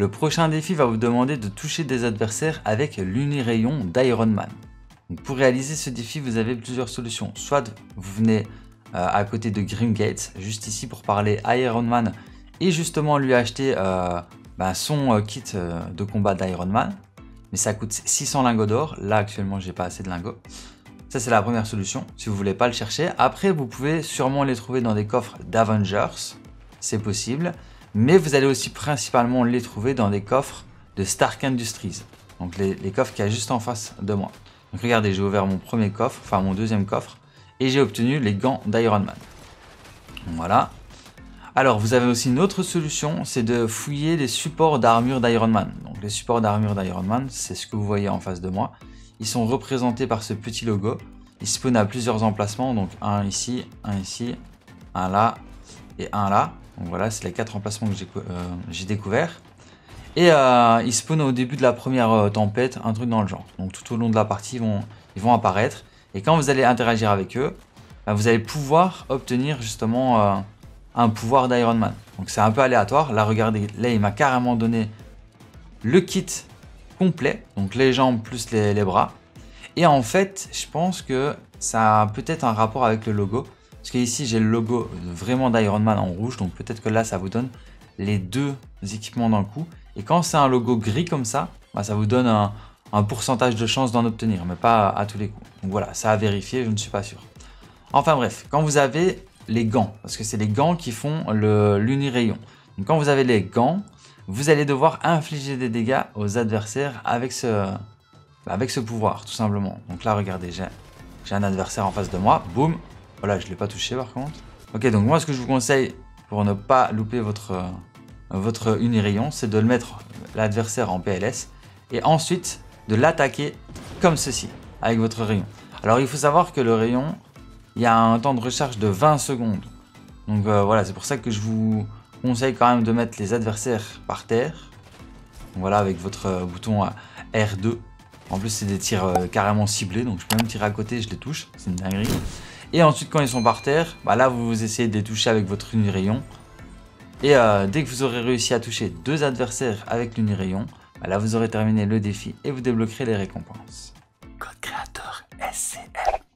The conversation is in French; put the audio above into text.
Le prochain défi va vous demander de toucher des adversaires avec l'unirayon d'Iron Man. pour réaliser ce défi, vous avez plusieurs solutions. Soit vous venez euh, à côté de Grimgate, juste ici pour parler à Iron Man et justement lui acheter euh, ben, son euh, kit de combat d'Iron Man. Mais ça coûte 600 lingots d'or. Là actuellement j'ai pas assez de lingots. Ça c'est la première solution si vous voulez pas le chercher. Après vous pouvez sûrement les trouver dans des coffres d'Avengers. C'est possible mais vous allez aussi principalement les trouver dans des coffres de Stark Industries, donc les, coffres qu'il y a juste en face de moi. Donc regardez, j'ai ouvert mon premier coffre, enfin mon deuxième coffre, et j'ai obtenu les gants d'Iron Man. Voilà. Alors vous avez aussi une autre solution, c'est de fouiller les supports d'armure d'Iron Man. Donc les supports d'armure d'Iron Man, c'est ce que vous voyez en face de moi. Ils sont représentés par ce petit logo. Ils spawnent à plusieurs emplacements, donc un ici, un ici, un là et un là. Donc voilà, c'est les quatre emplacements que j'ai euh, découvert. Et euh, ils spawnent au début de la première euh, tempête, un truc dans le genre. Donc tout au long de la partie, ils vont, apparaître. Et quand vous allez interagir avec eux, bah, vous allez pouvoir obtenir justement un pouvoir d'Iron Man. Donc c'est un peu aléatoire. Là, regardez, là, il m'a carrément donné le kit complet. Donc les jambes plus les bras. Et en fait, je pense que ça a peut-être un rapport avec le logo. Parce qu'ici, j'ai le logo vraiment d'Iron Man en rouge, donc peut-être que là, ça vous donne les deux équipements d'un coup. Et quand c'est un logo gris comme ça, bah, ça vous donne un, pourcentage de chance d'en obtenir, mais pas à, tous les coups. Donc voilà, ça à vérifier, je ne suis pas sûr. Enfin bref, quand vous avez les gants, parce que c'est les gants qui font l'unirayon. Donc quand vous avez les gants, vous allez devoir infliger des dégâts aux adversaires avec ce, avec ce pouvoir, tout simplement. Donc là, regardez, j'ai un adversaire en face de moi, boum, voilà, je ne l'ai pas touché par contre. Ok, donc moi ce que je vous conseille pour ne pas louper votre, euh, votre unirayon, c'est de le mettre l'adversaire en PLS et ensuite de l'attaquer comme ceci, avec votre rayon. Alors il faut savoir que le rayon, il y a un temps de recharge de 20 secondes. Donc euh, voilà, c'est pour ça que je vous conseille quand même de mettre les adversaires par terre. voilà, avec votre euh, bouton R2. En plus, c'est des tirs carrément ciblés, donc je peux même tirer à côté, je les touche. C'est une dinguerie. Et ensuite, quand ils sont par terre, bah là, vous essayez de les toucher avec votre unirayon. Et euh, dès que vous aurez réussi à toucher deux adversaires avec l'unirayon, bah là, vous aurez terminé le défi et vous débloquerez les récompenses. Code créateur.